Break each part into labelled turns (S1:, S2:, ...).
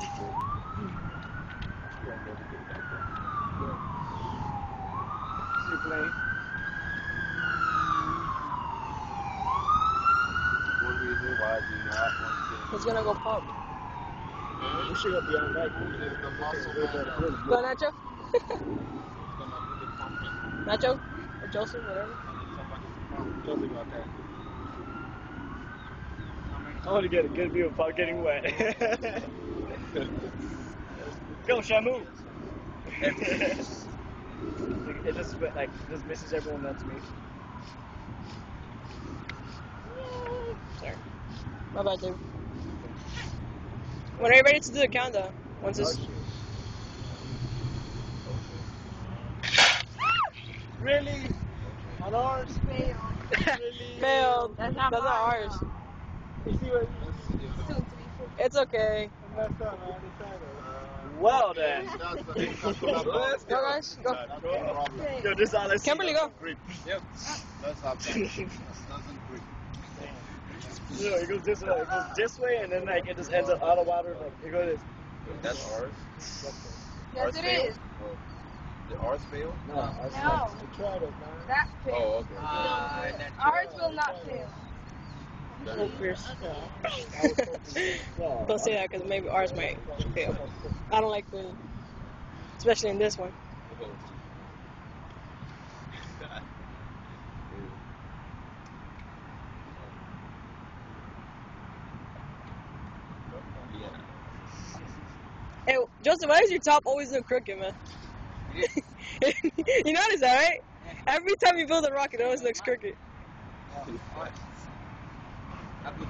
S1: See you playing.
S2: One reason why I do not want
S3: He's gonna go pop.
S1: We should go beyond that.
S3: Go Nacho. Nacho or Joseph, whatever.
S1: Totally about that. I want to get a good view without getting wet. Go, Shamu! it just like just misses everyone that's me.
S3: Sorry. My bad, dude. When are you ready to do the countdown? Once it's oh,
S1: Really? On ours?
S4: Fail.
S1: Really?
S3: failed.
S4: That's not
S3: That's not ours.
S1: You see what?
S4: Soon to be full.
S3: It's okay.
S1: I messed up, man. Well then.
S3: Go guys, go.
S1: Yo, this is all I see.
S3: Kimberly, go.
S2: Yep. That's not bad. That doesn't grip.
S1: No, it goes this way. It goes this way, and then like it just ends up out of water. Like it goes.
S2: That's ours.
S4: Yes,
S2: Ours
S4: it
S2: failed?
S4: is. Oh.
S2: Did ours fail?
S1: No,
S4: No.
S1: tried it.
S4: That failed.
S2: Oh, okay.
S4: Ah, ours will not fail.
S3: Uh, don't say that because maybe ours might fail. I don't like the, especially in this one. Hey, Joseph, why is your top always look crooked, man? you notice that, right? Every time you build a rocket, it always looks crooked.
S2: Oh, I put the top on.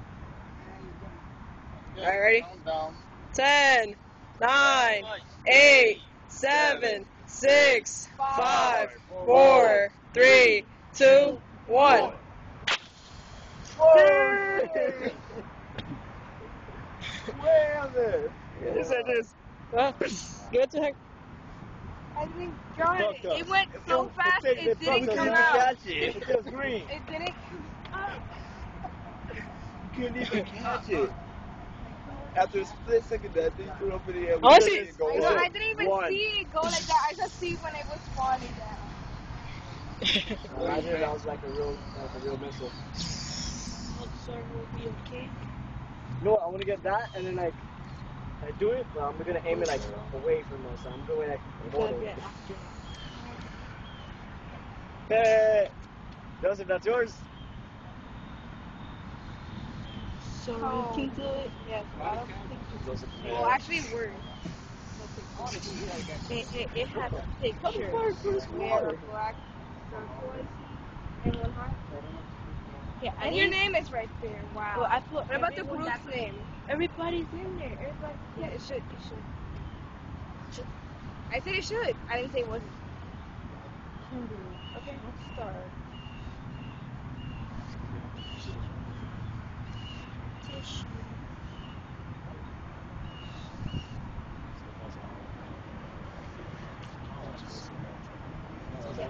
S2: fake.
S3: Alright, ready?
S2: Down.
S3: 10, 9, 8, 7, 6, 5, 4, 3, 2, 1.
S1: Way out there. He said this.
S3: Well, give it to him.
S4: I think, John,
S1: Fucked up.
S4: it went so
S1: It-
S4: fast,
S1: it,
S4: it didn't come out.
S1: Catch it. It was green.
S4: It didn't come out.
S2: You couldn't even catch it. After a split second, that thing threw up in the air. We
S3: Honestly,
S2: didn't go
S4: I, know. I didn't even
S1: One.
S4: see it go like that. I just see when it was falling down.
S1: Imagine that was like a real, like a real missile.
S3: Sir will be okay.
S1: You know what? I want to get that, and then like, I do it, but I'm gonna aim it like away from us. I'm going like more. Hey, Joseph, that's yours.
S3: So
S4: Oh.
S3: we can do it.
S4: Yes, I don't think
S1: Joseph.
S4: Well, actually, worse.
S3: It, it, it had a picture.
S4: We a black turquoise and one heart.
S3: Yeah,
S4: And your name is right there. Wow.
S3: Well, I put
S4: what about the group's name?
S3: Everybody's in there. Everybody.
S4: Yeah, it should. It should. I said it should. I didn't say it wasn't.
S3: Okay, let's start.
S4: Having competition to put it there.
S1: I got it. Anything that happens, that's bad shit. Really thought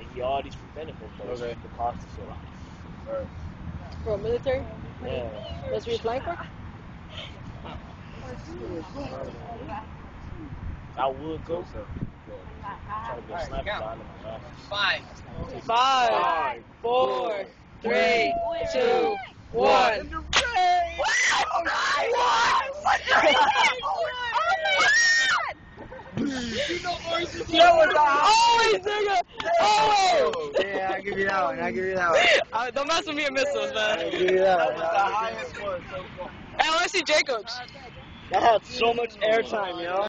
S5: They get all these benefits, but
S2: Okay.
S5: the cost is so high.
S2: All right.
S3: For military?
S5: Yeah.
S3: That's what you're applying for?
S5: I would go
S2: Close up.
S5: try to get snipers out of my life.
S6: Five.
S3: Five, four, three, two, one.
S4: Oh my god!
S3: Always, nigga. Always.
S1: Yeah, I'll give you that one. I'll give you that one.
S3: Uh, don't mess with me and missiles, man.
S1: give you that
S2: That
S1: one.
S2: was the highest one so far.
S3: Hey, I want to see Jacobs.
S1: That had so much airtime, you know?